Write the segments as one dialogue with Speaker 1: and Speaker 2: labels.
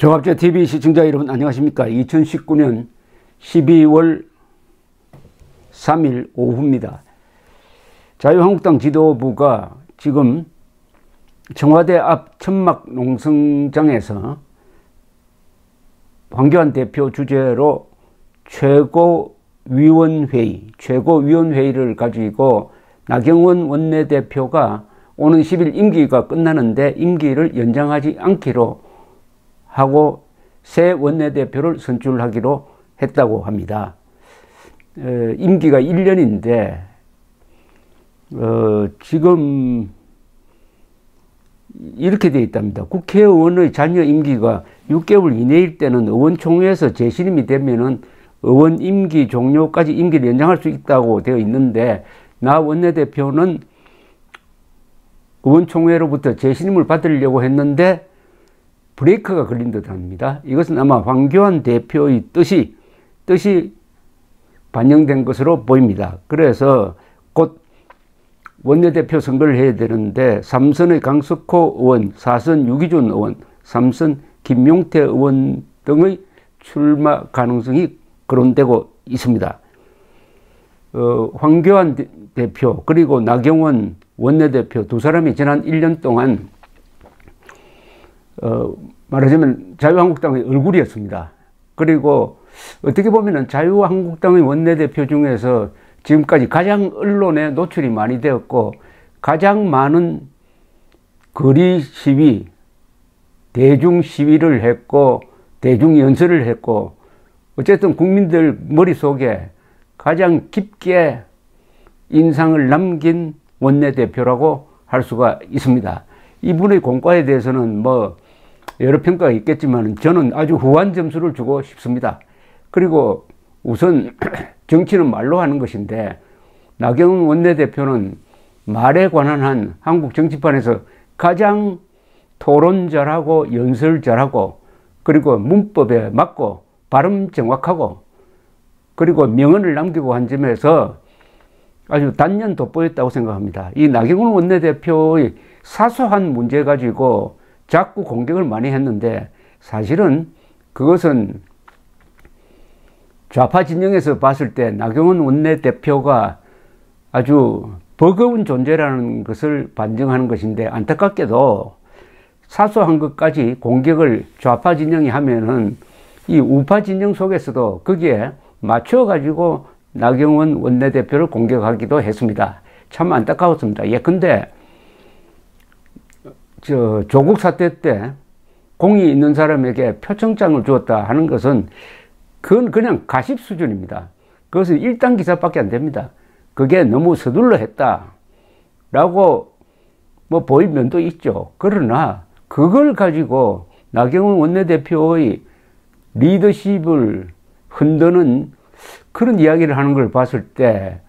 Speaker 1: 종합제 TV 시청자 여러분 안녕하십니까? 2019년 12월 3일 오후입니다. 자유한국당 지도부가 지금 청와대 앞 천막 농성장에서 황교안 대표 주재로 최고위원회의 최고위원회의를 가지고 나경원 원내대표가 오는 10일 임기가 끝나는데 임기를 연장하지 않기로 하고 새 원내대표를 선출하기로 했다고 합니다. 어, 임기가 1년인데 어, 지금 이렇게 되어 있답니다. 국회의원의 자녀 임기가 6개월 이내일 때는 의원총회에서 재신임이 되면은 의원 임기 종료까지 임기를 연장할 수 있다고 되어 있는데 나 원내대표는 의원총회로부터 재신임을 받으려고 했는데 브레이크가 걸린 듯 합니다. 이것은 아마 황교안 대표의 뜻이, 뜻이 반영된 것으로 보입니다. 그래서 곧 원내대표 선거를 해야 되는데 3선의 강석호 의원, 4선 유기준 의원, 3선 김용태 의원 등의 출마 가능성이 거론되고 있습니다. 어, 황교안 대표 그리고 나경원 원내대표 두 사람이 지난 1년 동안 어, 말하자면 자유한국당의 얼굴이었습니다. 그리고 어떻게 보면 자유한국당의 원내대표 중에서 지금까지 가장 언론에 노출이 많이 되었고 가장 많은 거리 시위, 대중 시위를 했고 대중 연설을 했고 어쨌든 국민들 머릿속에 가장 깊게 인상을 남긴 원내대표라고 할 수가 있습니다. 이분의 공과에 대해서는 뭐 여러 평가가 있겠지만 저는 아주 후한 점수를 주고 싶습니다. 그리고 우선 정치는 말로 하는 것인데 나경원 원내대표는 말에 관한 한 한국 정치판에서 가장 토론 잘하고 연설 잘하고 그리고 문법에 맞고 발음 정확하고 그리고 명언을 남기고 한 점에서 아주 단연 돋보였다고 생각합니다. 이 나경원 원내대표의 사소한 문제 가지고 자꾸 공격을 많이 했는데 사실은 그것은 좌파 진영에서 봤을 때 나경원 원내대표가 아주 버거운 존재라는 것을 반증하는 것인데 안타깝게도 사소한 것까지 공격을 좌파 진영이 하면은 이 우파 진영 속에서도 거기에 맞춰 가지고 나경원 원내대표를 공격하기도 했습니다. 참 안타까웠습니다. 예컨대 저 조국 사태 때 공이 있는 사람에게 표창장을 주었다 하는 것은 그건 그냥 가십 수준입니다. 그것은 1단 기사밖에 안 됩니다. 그게 너무 서둘러 했다. 라고 뭐 보일 면도 있죠. 그러나 그걸 가지고 나경원 원내대표의 리더십을 흔드는 그런 이야기를 하는 걸 봤을 때,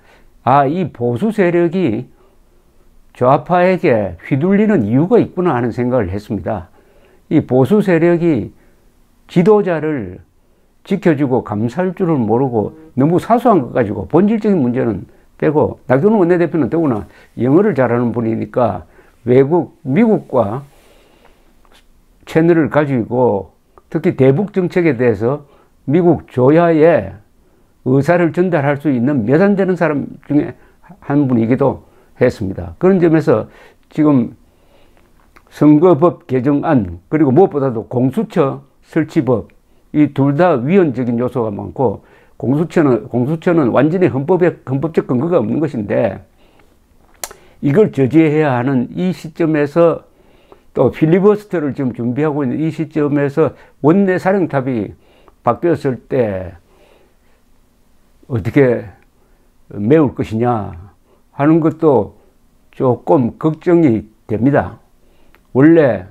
Speaker 1: 아, 이 보수 세력이 좌파에게 휘둘리는 이유가 있구나 하는 생각을 했습니다. 이 보수 세력이 지도자를 지켜주고 감사할 줄을 모르고 너무 사소한 것 가지고 본질적인 문제는 빼고 나경원 원내대표는 더구나 영어를 잘하는 분이니까 외국, 미국과 채널을 가지고 특히 대북 정책에 대해서 미국 조야에 의사를 전달할 수 있는 몇 안 되는 사람 중에 한 분이기도 했습니다. 그런 점에서 지금 선거법 개정안 그리고 무엇보다도 공수처 설치법 이 둘 다 위헌적인 요소가 많고 공수처는 공수처는 완전히 헌법에 헌법적 근거가 없는 것인데 이걸 저지해야 하는 이 시점에서 또 필리버스터를 지금 준비하고 있는 이 시점에서 원내 사령탑이 바뀌었을 때 어떻게 메울 것이냐 하는 것도 조금 걱정이 됩니다. 원래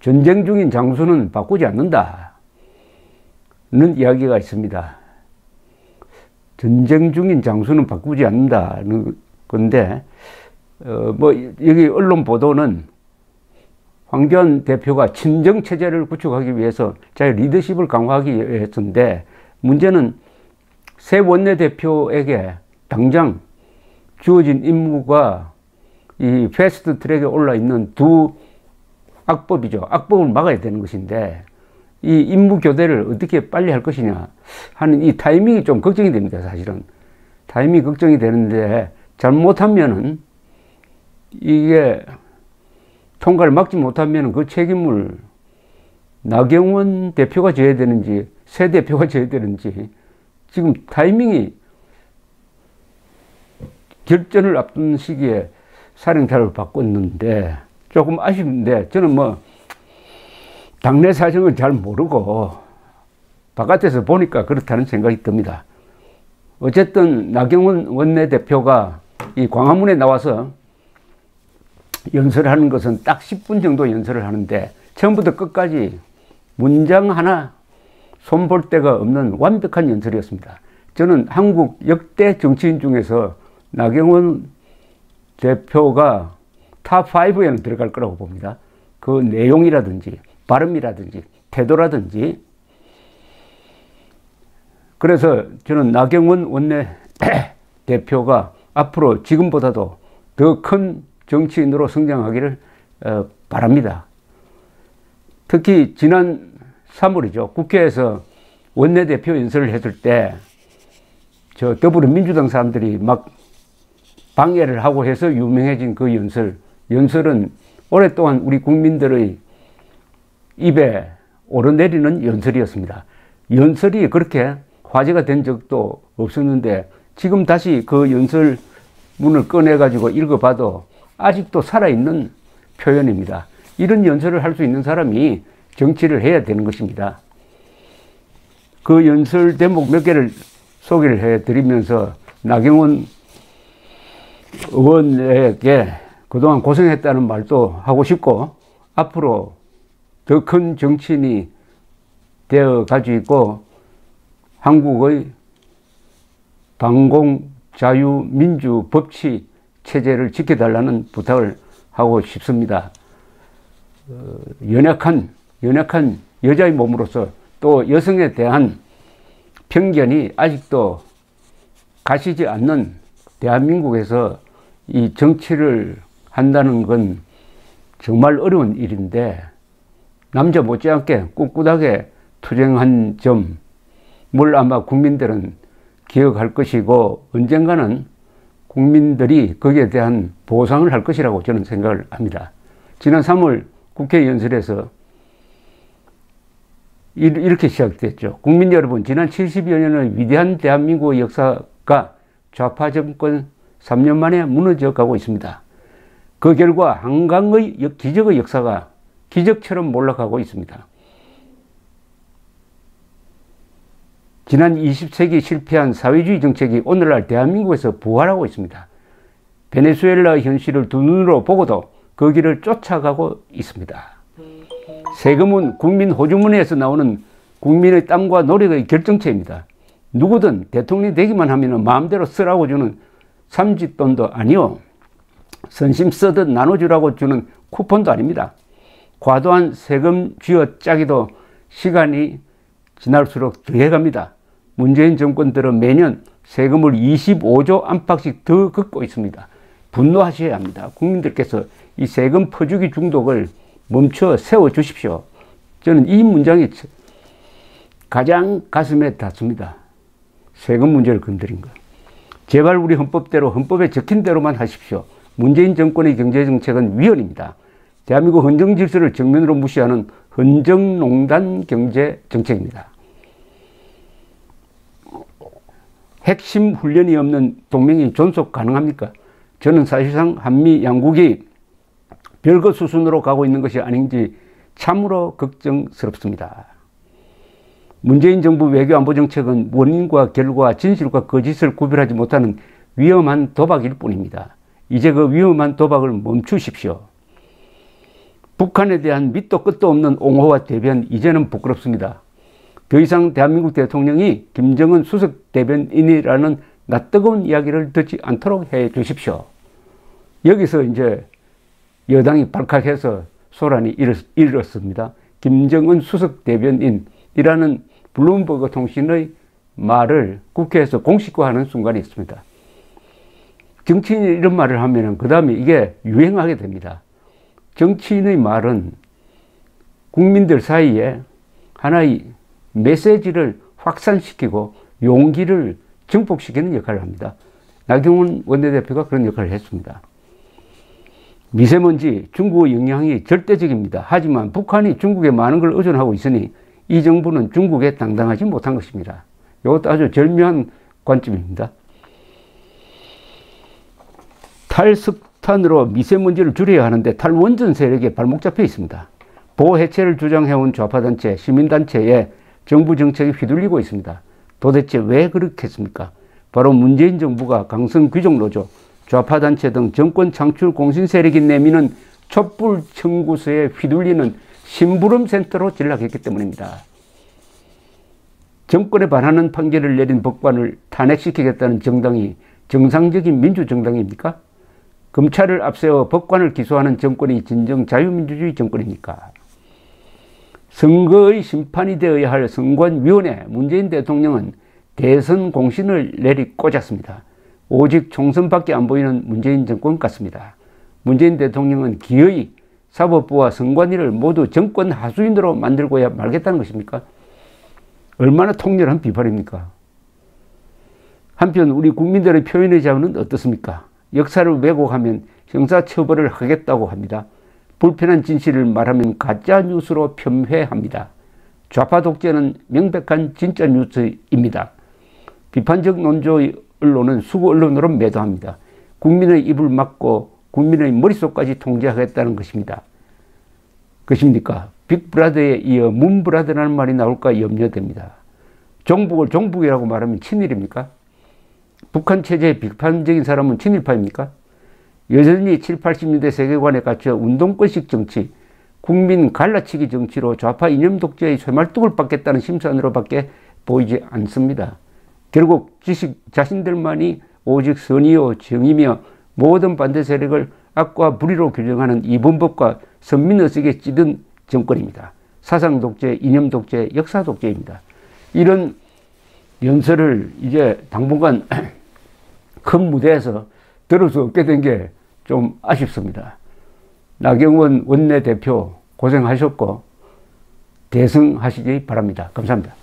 Speaker 1: 전쟁 중인 장수는 바꾸지 않는다. 는 이야기가 있습니다. 전쟁 중인 장수는 바꾸지 않는다는 건데, 어, 뭐, 여기 언론 보도는 황교안 대표가 친정 체제를 구축하기 위해서 자기 리더십을 강화하기 위해서인데, 문제는 새 원내대표에게 당장 주어진 임무가 이 패스트 트랙에 올라 있는 두 악법이죠. 악법을 막아야 되는 것인데 이 임무 교대를 어떻게 빨리 할 것이냐 하는 이 타이밍이 좀 걱정이 됩니다, 사실은. 타이밍이 걱정이 되는데 잘못하면은 이게 통과를 막지 못하면 그 책임을 나경원 대표가 져야 되는지 새 대표가 져야 되는지 지금 타이밍이 결전을 앞둔 시기에 사령탑을 바꿨는데 조금 아쉬운데 저는 뭐 당내 사정을 잘 모르고 바깥에서 보니까 그렇다는 생각이 듭니다. 어쨌든 나경원 원내대표가 이 광화문에 나와서 연설하는 것은 딱 10분 정도 연설을 하는데 처음부터 끝까지 문장 하나 손볼 데가 없는 완벽한 연설이었습니다. 저는 한국 역대 정치인 중에서 나경원 대표가 탑5에는 들어갈 거라고 봅니다. 그 내용이라든지 발음이라든지 태도라든지 그래서 저는 나경원 원내 대표가 앞으로 지금보다도 더 큰 정치인으로 성장하기를 어, 바랍니다. 특히 지난 3월이죠. 국회에서 원내대표 연설을 했을 때 저 더불어민주당 사람들이 막 방해를 하고 해서 유명해진 그 연설. 연설은 오랫동안 우리 국민들의 입에 오르내리는 연설이었습니다. 연설이 그렇게 화제가 된 적도 없었는데 지금 다시 그 연설문을 꺼내가지고 읽어봐도 아직도 살아있는 표현입니다. 이런 연설을 할 수 있는 사람이 정치를 해야 되는 것입니다. 그 연설 대목 몇 개를 소개를 해 드리면서 나경원 의원에게 그동안 고생했다는 말도 하고 싶고 앞으로 더 큰 정치인이 되어 가지고 한국의 방공 자유 민주 법치 체제를 지켜달라는 부탁을 하고 싶습니다. 어, 연약한 연약한 여자의 몸으로서 또 여성에 대한 편견이 아직도 가시지 않는 대한민국에서 이 정치를 한다는 건 정말 어려운 일인데 남자 못지않게 꿋꿋하게 투쟁한 점을 아마 국민들은 기억할 것이고 언젠가는 국민들이 거기에 대한 보상을 할 것이라고 저는 생각을 합니다. 지난 3월 국회 연설에서 이렇게 시작됐죠. 국민 여러분, 지난 70여 년의 위대한 대한민국의 역사가 좌파 정권 3년 만에 무너져 가고 있습니다. 그 결과 한강의 기적의 역사가 기적처럼 몰락하고 있습니다. 지난 20세기 실패한 사회주의 정책이 오늘날 대한민국에서 부활하고 있습니다. 베네수엘라 현실을 두 눈으로 보고도 그 길을 쫓아가고 있습니다. 세금은 국민 호주머니에서 나오는 국민의 땀과 노력의 결정체입니다. 누구든 대통령이 되기만 하면 마음대로 쓰라고 주는 삼짓돈도 아니요. 선심 써듯 나눠주라고 주는 쿠폰도 아닙니다. 과도한 세금 쥐어 짜기도 시간이 지날수록 더해갑니다. 문재인 정권들은 매년 세금을 25조 안팎씩 더 긋고 있습니다. 분노하셔야 합니다. 국민들께서 이 세금 퍼주기 중독을 멈춰 세워 주십시오. 저는 이 문장이 가장 가슴에 닿습니다. 세금 문제를 건드린 것. 제발 우리 헌법대로 헌법에 적힌 대로만 하십시오. 문재인 정권의 경제정책은 위헌입니다. 대한민국 헌정 질서를 정면으로 무시하는 헌정농단 경제 정책입니다. 핵심 훈련이 없는 동맹이 존속 가능합니까? 저는 사실상 한미 양국이 별거 수순으로 가고 있는 것이 아닌지 참으로 걱정스럽습니다. 문재인 정부 외교안보 정책은 원인과 결과, 진실과 거짓을 구별하지 못하는 위험한 도박일 뿐입니다. 이제 그 위험한 도박을 멈추십시오. 북한에 대한 밑도 끝도 없는 옹호와 대변 이제는 부끄럽습니다. 더 이상 대한민국 대통령이 김정은 수석 대변인이라는 낯뜨거운 이야기를 듣지 않도록 해 주십시오. 여기서 이제 여당이 발칵해서 소란이 일었습니다. 김정은 수석 대변인이라는 블룸버그 통신의 말을 국회에서 공식화하는 순간이 있습니다. 정치인이 이런 말을 하면 그 다음에 이게 유행하게 됩니다. 정치인의 말은 국민들 사이에 하나의 메시지를 확산시키고 용기를 증폭시키는 역할을 합니다. 나경원 원내대표가 그런 역할을 했습니다. 미세먼지 중국의 영향이 절대적입니다. 하지만 북한이 중국에 많은 걸 의존하고 있으니 이 정부는 중국에 당당하지 못한 것입니다. 이것도 아주 절묘한 관점입니다. 탈석탄으로 미세먼지를 줄여야 하는데 탈원전 세력에 발목 잡혀 있습니다. 보호 해체를 주장해온 좌파단체, 시민단체에 정부 정책이 휘둘리고 있습니다. 도대체 왜 그렇겠습니까? 바로 문재인 정부가 강성 귀족 노조, 좌파단체 등 정권 창출 공신 세력이 내미는 촛불 청구서에 휘둘리는 심부름 센터로 전락했기 때문입니다. 정권에 반하는 판결을 내린 법관을 탄핵시키겠다는 정당이 정상적인 민주정당입니까? 검찰을 앞세워 법관을 기소하는 정권이 진정 자유민주주의 정권입니까? 선거의 심판이 되어야 할 선관위원회 문재인 대통령은 대선 공신을 내리 꽂았습니다. 오직 총선밖에 안 보이는 문재인 정권 같습니다. 문재인 대통령은 기어이 사법부와 선관위를 모두 정권 하수인으로 만들고야 말겠다는 것입니까? 얼마나 통렬한 비판입니까? 한편 우리 국민들의 표현의 자유는 어떻습니까? 역사를 왜곡하면 형사처벌을 하겠다고 합니다. 불편한 진실을 말하면 가짜 뉴스로 폄훼합니다. 좌파 독재는 명백한 진짜 뉴스입니다. 비판적 논조의 언론은 수구 언론으로 매도합니다. 국민의 입을 막고 국민의 머릿속까지 통제하겠다는 것입니다. 것입니까? 빅브라더에 이어 문브라더라는 말이 나올까 염려됩니다. 종북을 종북이라고 말하면 친일입니까? 북한 체제에 비판적인 사람은 친일파입니까? 여전히 7, 80년대 세계관에 갇혀 운동권식 정치, 국민 갈라치기 정치로 좌파 이념 독재의 쇠말뚝을 받겠다는 심산으로밖에 보이지 않습니다. 결국 지식 자신들만이 오직 선의요 정이며 모든 반대 세력을 악과 불의로 규정하는 이분법과 선민의식에 찌든 정권입니다. 사상 독재, 이념 독재, 역사 독재입니다. 이런 연설을 이제 당분간 큰 무대에서 들을 수 없게 된 게 좀 아쉽습니다. 나경원 원내대표 고생하셨고 대승하시기 바랍니다. 감사합니다.